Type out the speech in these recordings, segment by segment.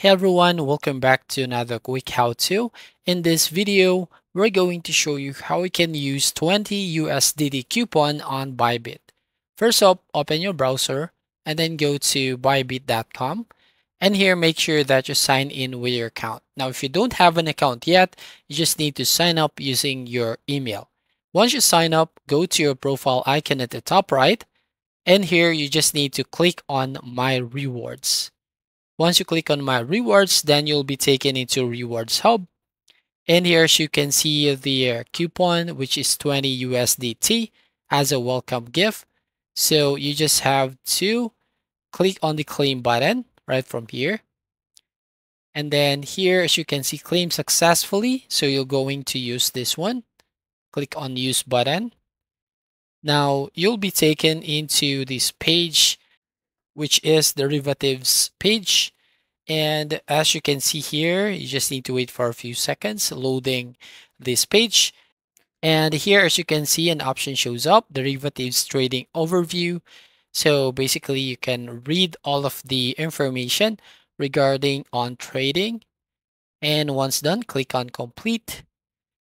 Hey everyone, welcome back to another quick how-to. In this video, we're going to show you how you can use 20 USDT coupon on Bybit. First up, open your browser and then go to bybit.com. And here, make sure that you sign in with your account. Now, if you don't have an account yet, you just need to sign up using your email. Once you sign up, go to your profile icon at the top right. And here, you just need to click on My Rewards. Once you click on my rewards, then you'll be taken into Rewards Hub. And here as you can see the uh, coupon, which is 20 USDT as a welcome gift. So you just have to click on the claim button right from here. And then here, as you can see, claim successfully. So you're going to use this one. Click on use button. Now you'll be taken into this page which is derivatives page. And as you can see here, you just need to wait for a few seconds loading this page. And here, as you can see, an option shows up, derivatives trading overview. So basically you can read all of the information regarding on trading. And once done, click on complete.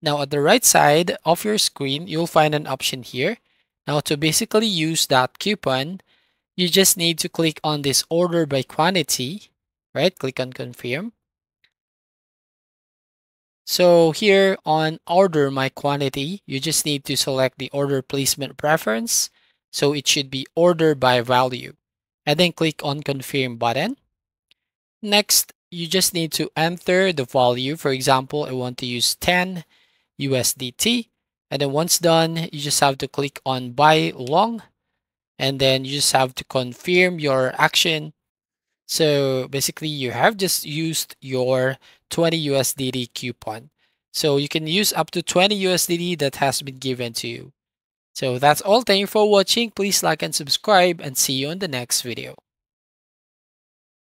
Now at the right side of your screen, you'll find an option here. Now to basically use that coupon, you just need to click on this order by quantity, right? Click on confirm. So here on order my quantity, you just need to select the order placement preference. So it should be order by value and then click on confirm button. Next, you just need to enter the value. For example, I want to use 10 USDT. And then once done, you just have to click on buy long and then you just have to confirm your action. So basically you have just used your 20 USDT coupon. So you can use up to 20 USDT that has been given to you. So that's all. Thank you for watching. Please like and subscribe and see you in the next video.